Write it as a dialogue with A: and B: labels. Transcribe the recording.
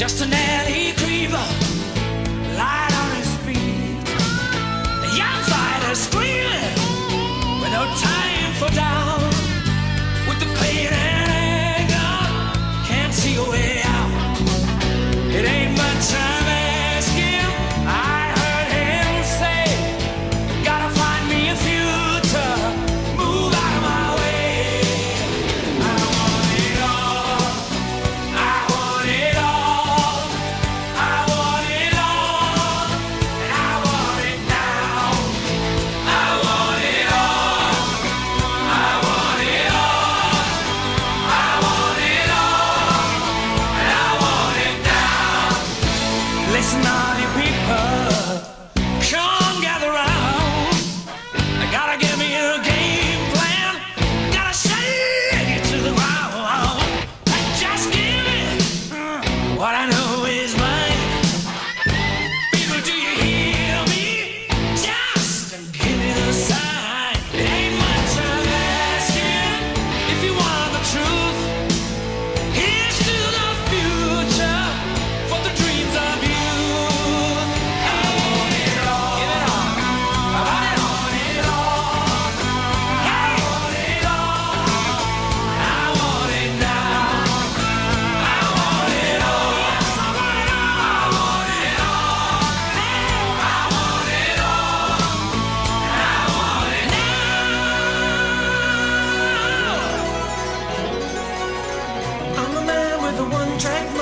A: just an alley creeper. true. drank